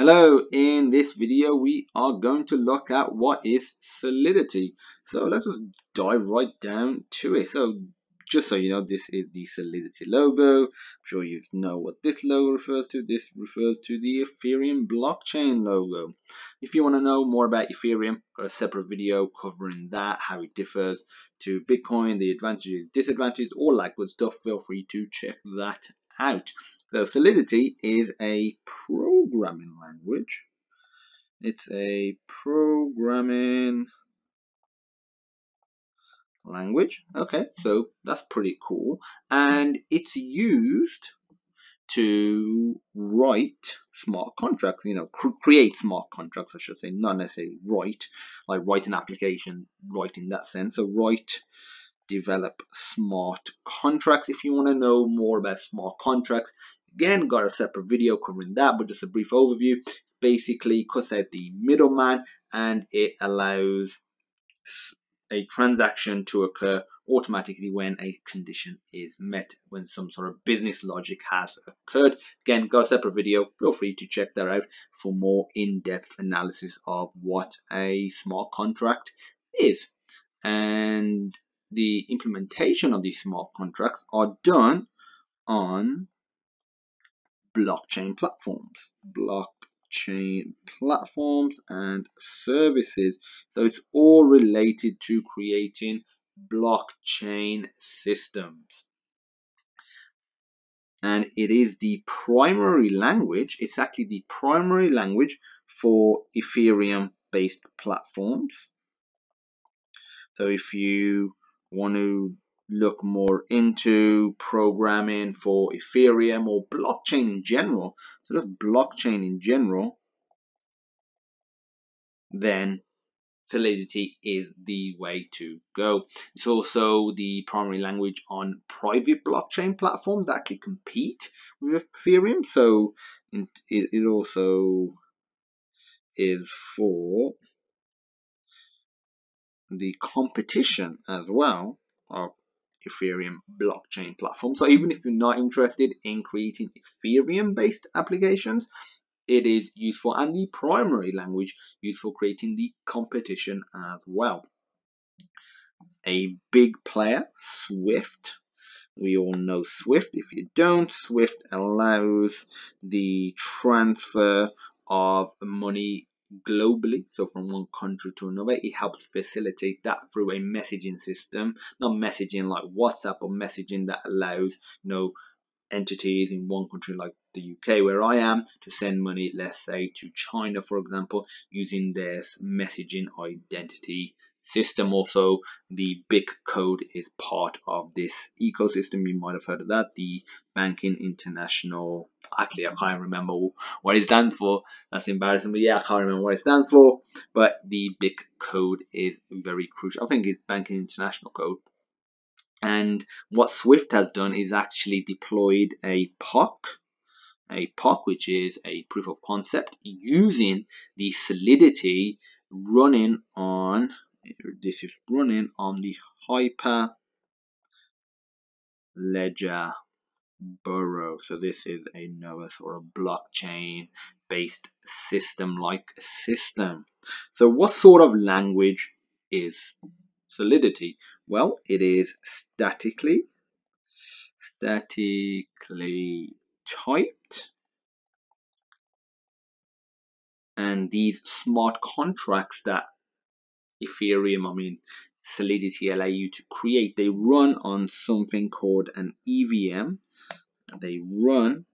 Hello, in this video we are going to look at what is Solidity. So let's just dive right down to it. So just so you know, this is the Solidity logo. I'm sure you know what this logo refers to. This refers to the Ethereum blockchain logo. If you want to know more about Ethereum, I've got a separate video covering that, how it differs to Bitcoin, the advantages, disadvantages, all that good stuff. Feel free to check that out. So Solidity is a programming language. It's a programming language. Okay, so that's pretty cool. And it's used to write smart contracts, you know, cr create smart contracts, I should say, not necessarily write, like write an application, write in that sense. So write develop smart contracts. If you want to know more about smart contracts, again, got a separate video covering that, but just a brief overview. Basically, cuts out the middleman and it allows a transaction to occur automatically when a condition is met, when some sort of business logic has occurred. Again, got a separate video. Feel free to check that out for more in-depth analysis of what a smart contract is. And the implementation of these smart contracts are done on blockchain platforms. Blockchain platforms and services. So it's all related to creating blockchain systems. And it is the primary language, it's actually the primary language for Ethereum based platforms. So if you want to look more into programming for Ethereum or blockchain in general, sort of blockchain in general, then Solidity is the way to go. It's also the primary language on private blockchain platforms that can compete with Ethereum. So it, it also is for the competition as well of Ethereum blockchain platform. So even if you're not interested in creating Ethereum based applications, it is useful and the primary language used for creating the competition as well. A big player, Swift. We all know Swift. If you don't, Swift allows the transfer of money globally, so from one country to another. It helps facilitate that through a messaging system, not messaging like WhatsApp, but messaging that allows you know entities in one country like the UK where I am to send money, let's say to China, for example, using their messaging identity system. Also, the BIC code is part of this ecosystem. You might have heard of that. The Banking International. Actually, I can't remember what it stands for. That's embarrassing, but yeah, I can't remember what it stands for. But the BIC code is very crucial. I think it's Banking International code. And what Swift has done is actually deployed a POC, a POC, which is a proof of concept, using the Solidity running on this is running on the Hyper Ledger Burrow. So this is a another sort of blockchain based system like system. So what sort of language is Solidity? Well, it is statically statically typed and these smart contracts that Ethereum, I mean Solidity allow you to create. They run on something called an EVM. They run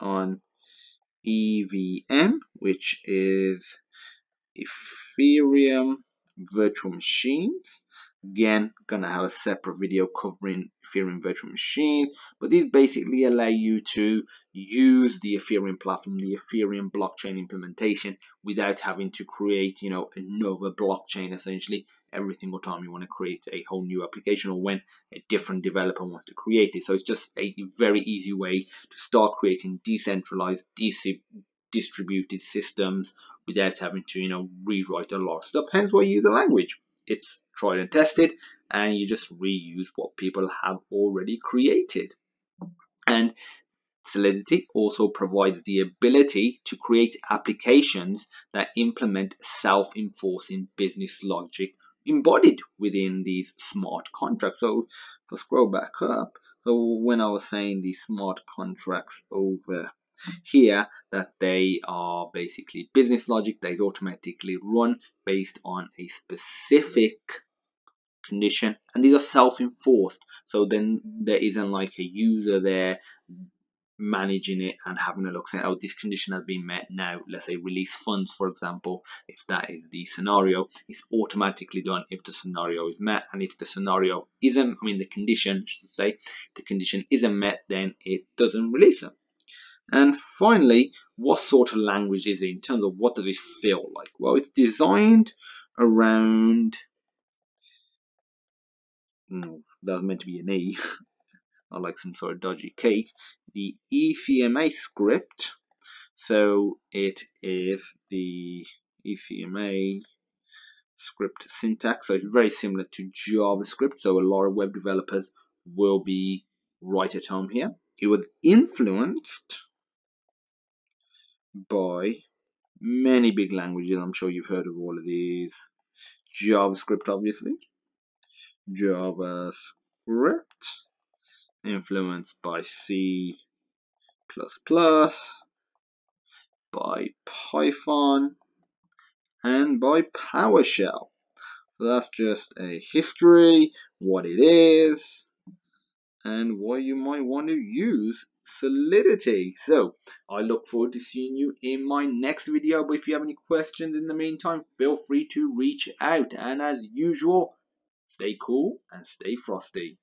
on EVM, which is Ethereum Virtual Machines. Again, gonna have a separate video covering Ethereum virtual machines, but these basically allow you to use the Ethereum platform, the Ethereum blockchain implementation without having to create, you know, another blockchain essentially every single time you want to create a whole new application or when a different developer wants to create it. So it's just a very easy way to start creating decentralized, distributed systems without having to, you know, rewrite a lot of stuff. Hence why you use a language it's tried and tested and you just reuse what people have already created. And Solidity also provides the ability to create applications that implement self-enforcing business logic embodied within these smart contracts. So if I scroll back up, so when I was saying these smart contracts over here that they are basically business logic. That is automatically run based on a specific condition and these are self-enforced. So then there isn't like a user there managing it and having a look saying oh this condition has been met. Now let's say release funds for example if that is the scenario it's automatically done if the scenario is met. And if the scenario isn't I mean the condition should say if the condition isn't met then it doesn't release them and finally what sort of language is it in terms of what does it feel like well it's designed around mm, that's meant to be an E or like some sort of dodgy cake, the ECMA script. So it is the ECMA script syntax. So it's very similar to JavaScript. So a lot of web developers will be right at home here. It was influenced by many big languages. I'm sure you've heard of all of these. JavaScript, obviously. JavaScript influenced by C++, by Python, and by PowerShell. So that's just a history, what it is, and why you might want to use Solidity. So I look forward to seeing you in my next video. But if you have any questions in the meantime, feel free to reach out. And as usual, stay cool and stay frosty.